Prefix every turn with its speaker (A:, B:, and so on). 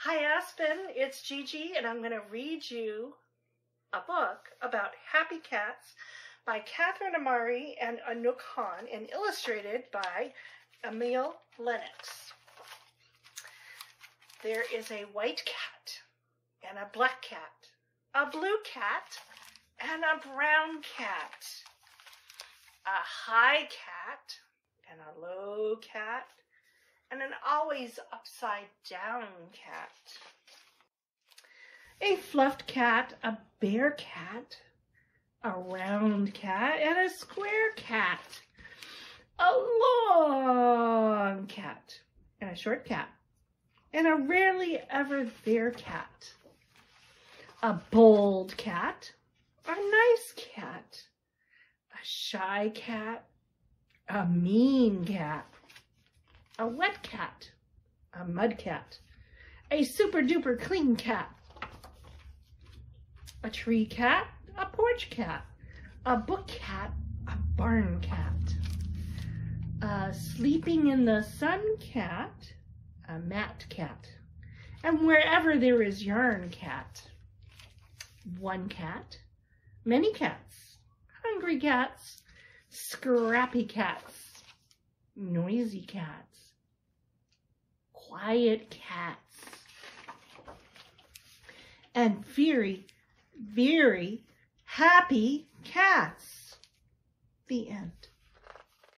A: Hi, Aspen. It's Gigi, and I'm going to read you a book about happy cats by Catherine Amari and Anouk Han, and illustrated by Emi Lenox. There is a white cat and a black cat, a blue cat and a brown cat, a high cat and a low cat, always upside down cat. A fluffed cat, a bare cat, a round cat, and a square cat. A long cat, and a short cat, and a rarely ever there cat. A bold cat, a nice cat, a shy cat, a mean cat, a wet cat, a mud cat, a super duper clean cat, a tree cat, a porch cat, a book cat, a barn cat, a sleeping in the sun cat, a mat cat, and wherever there is yarn cat, one cat, many cats, hungry cats, scrappy cats, noisy cats, quiet cats, and very, very happy cats. The end.